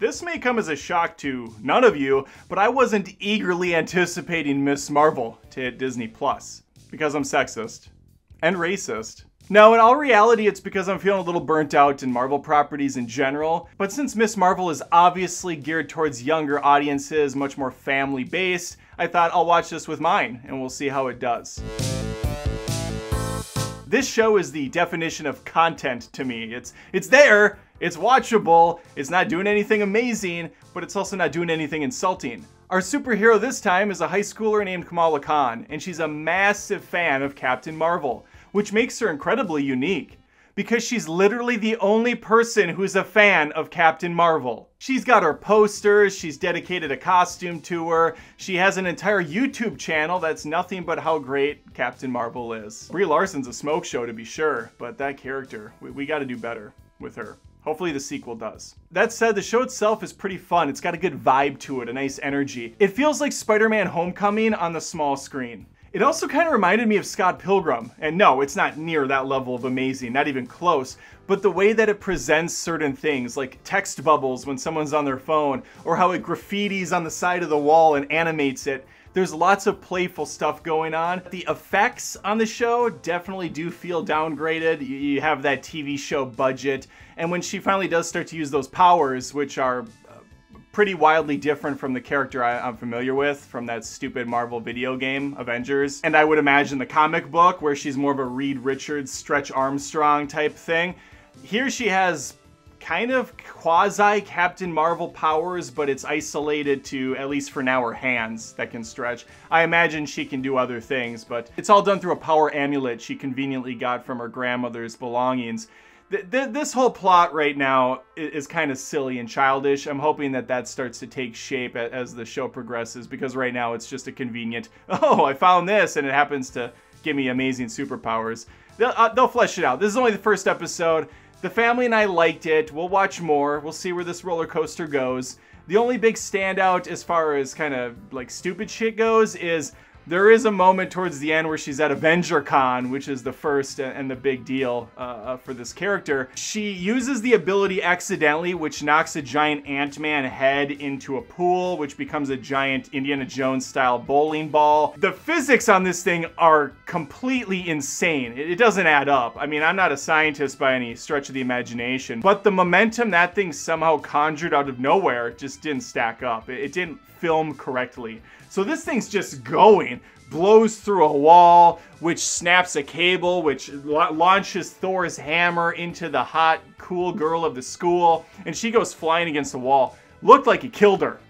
This may come as a shock to none of you, but I wasn't eagerly anticipating Miss Marvel to hit Disney Plus because I'm sexist and racist. No, in all reality, it's because I'm feeling a little burnt out in Marvel properties in general. But since Miss Marvel is obviously geared towards younger audiences, much more family based, I thought I'll watch this with mine and we'll see how it does. This show is the definition of content to me. It's it's there, it's watchable, it's not doing anything amazing, but it's also not doing anything insulting. Our superhero this time is a high schooler named Kamala Khan, and she's a massive fan of Captain Marvel, which makes her incredibly unique because she's literally the only person who's a fan of Captain Marvel. She's got her posters, she's dedicated a costume to her, she has an entire YouTube channel that's nothing but how great Captain Marvel is. Brie Larson's a smoke show to be sure, but that character, we, we gotta do better with her. Hopefully the sequel does. That said, the show itself is pretty fun. It's got a good vibe to it, a nice energy. It feels like Spider-Man Homecoming on the small screen. It also kind of reminded me of Scott Pilgrim. And no, it's not near that level of amazing, not even close. But the way that it presents certain things, like text bubbles when someone's on their phone, or how it graffitis on the side of the wall and animates it, there's lots of playful stuff going on. The effects on the show definitely do feel downgraded. You have that TV show budget. And when she finally does start to use those powers, which are pretty wildly different from the character I, am familiar with from that stupid Marvel video game, Avengers. And I would imagine the comic book where she's more of a Reed Richards, Stretch Armstrong type thing. Here she has kind of quasi Captain Marvel powers, but it's isolated to, at least for now, her hands that can stretch. I imagine she can do other things, but it's all done through a power amulet she conveniently got from her grandmother's belongings th- th- this whole plot right now is, is kind of silly and childish. I'm hoping that that starts to take shape a- as the show progresses because right now it's just a convenient, oh, I found this, and it happens to give me amazing superpowers. They'll, uh, they'll flesh it out. This is only the first episode. The family and I liked it. We'll watch more. We'll see where this roller coaster goes. The only big standout as far as kind of like stupid shit goes is there is a moment towards the end where she's at Avenger Con, which is the first and the big deal uh, uh, for this character. She uses the ability accidentally, which knocks a giant Ant-Man head into a pool, which becomes a giant Indiana Jones style bowling ball. The physics on this thing are completely insane. It, doesn't add up. I mean, I'm not a scientist by any stretch of the imagination, but the momentum that thing somehow conjured out of nowhere just didn't stack up. It didn't film correctly. So this thing's just going, blows through a wall, which snaps a cable, which la launches Thor's hammer into the hot, cool girl of the school, and she goes flying against the wall. Looked like it killed her.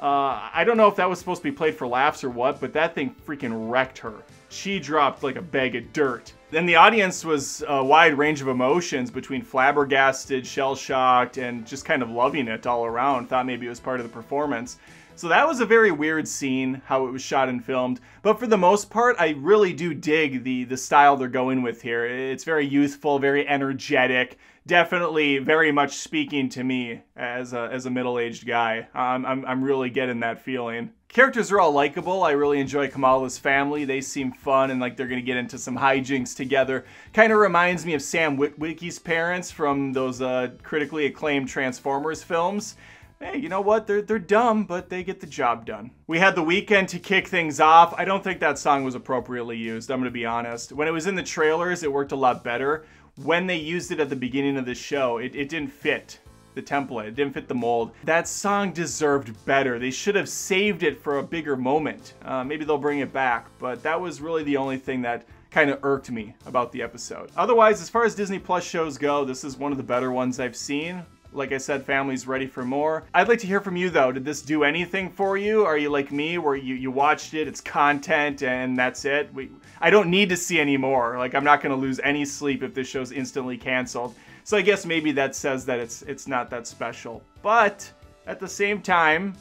Uh, I don't know if that was supposed to be played for laughs or what, but that thing freaking wrecked her. She dropped like a bag of dirt. Then the audience was a wide range of emotions between flabbergasted, shell shocked, and just kind of loving it all around. Thought maybe it was part of the performance. So that was a very weird scene, how it was shot and filmed. But for the most part, I really do dig the, the style they're going with here. It's very youthful, very energetic, definitely very much speaking to me as a, as a middle-aged guy. I'm, I'm really getting that feeling. Characters are all likable. I really enjoy Kamala's family. They seem fun and like they're to get into some hijinks together. Kind of reminds me of Sam Witwicky's parents from those uh, critically acclaimed Transformers films hey, you know what? They're, they're dumb, but they get the job done. We had the Weeknd to kick things off. I don't think that song was appropriately used, I'm gonna be honest. When it was in the trailers, it worked a lot better. When they used it at the beginning of the show, it, it didn't fit the template. It didn't fit the mold. That song deserved better. They should have saved it for a bigger moment. Uh, maybe they'll bring it back, but that was really the only thing that kind of irked me about the episode. Otherwise, as far as Disney Plus shows go, this is one of the better ones I've seen. Like I said, family's ready for more. I'd like to hear from you though. Did this do anything for you? Are you like me where you, you watched it, it's content, and that's it? We, I don't need to see any more. Like I'm not gonna lose any sleep if this show's instantly canceled. So I guess maybe that says that it's it's not that special. But at the same time,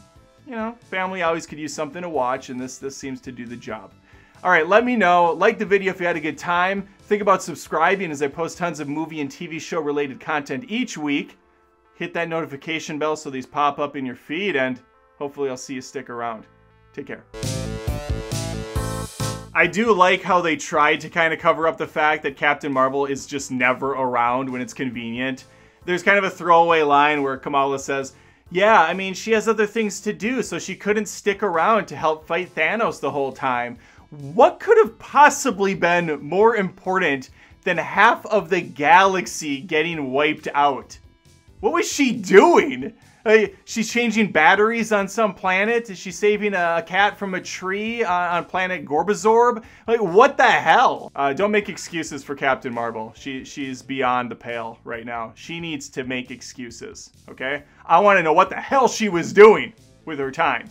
you know, family always could use something to watch, and this this seems to do the job. All right, let me know. Like the video if you had a good time. Think about subscribing as I post tons of movie and TV show related content each week hit that notification bell so these pop up in your feed, and hopefully I'll see you stick around. Take care. I do like how they tried to kind of cover up the fact that Captain Marvel is just never around when it's convenient. There's kind of a throwaway line where Kamala says, Yeah, I mean, she has other things to do, so she couldn't stick around to help fight Thanos the whole time. What could have possibly been more important than half of the galaxy getting wiped out? What was she doing? She's changing batteries on some planet. Is she saving a cat from a tree on, on planet Gorbazorb? Like, what the hell? Uh, don't make excuses for Captain Marvel. She she's beyond the pale right now. She needs to make excuses. Okay? I want to know what the hell she was doing with her time.